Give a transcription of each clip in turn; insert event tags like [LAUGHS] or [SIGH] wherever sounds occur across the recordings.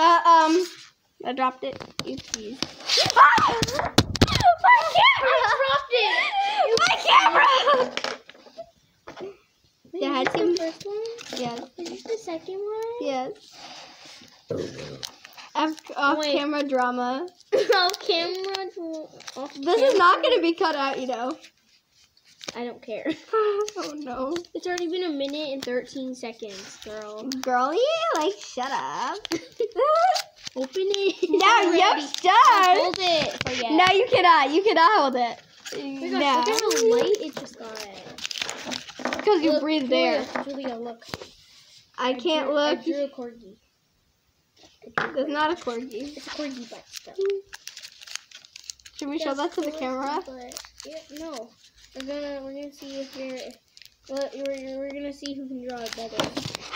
Uh, um, I dropped it. Oopsies. Ah! My camera! I [LAUGHS] dropped it! My camera! Wait, Yeah, is I this think- the first one? Yes, Is this the second one? yes. Off, off Wait. camera drama. [LAUGHS] off camera. Off This is not gonna be cut out, you know. I don't care. [LAUGHS] oh no. It's already been a minute and 13 seconds, girl. Girlie, like, shut up. [LAUGHS] Open it. now you start. Hold it. Oh, yeah. No, you cannot. You cannot hold it. Oh my No. look how light it just got. Because you Look, breathed Julia, air. Julia, look. I can't drew, look. I drew a corgi. There's not a corgi. It's a corgi butt stuff. Should we show that to the camera? But, yeah, no. We're gonna we're gonna see if you're. Well, we're, we're gonna see who can draw it better.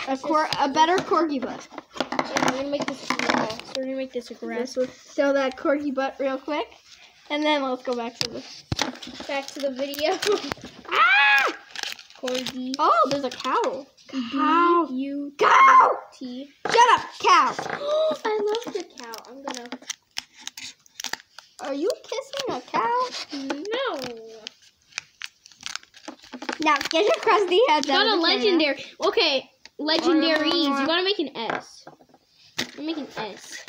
A cor- a better corgi butt. Yeah, we're gonna make this raw. So we're gonna make this a grass. Let's show that corgi butt real quick, and then let's go back to the. Back to the video. [LAUGHS] Ah! corgi. Oh, there's a cow. Cow. B U Cow. T. Shut up, cow. [GASPS] I love the cow. I'm gonna. Are you kissing a cow? No. Now get crusty heads out. Got a the camera. legendary. Okay, legendaries. You uh, gotta make an S. Make an S.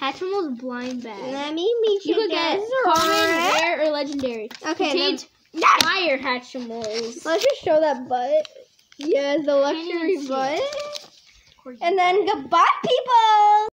Hatchimals blind bag. Let me meet You you. could get common, rare, or legendary. Okay, then, Contains fire Hatchimals. let's just show that butt. Yeah, the luxury butt. And then goodbye, people.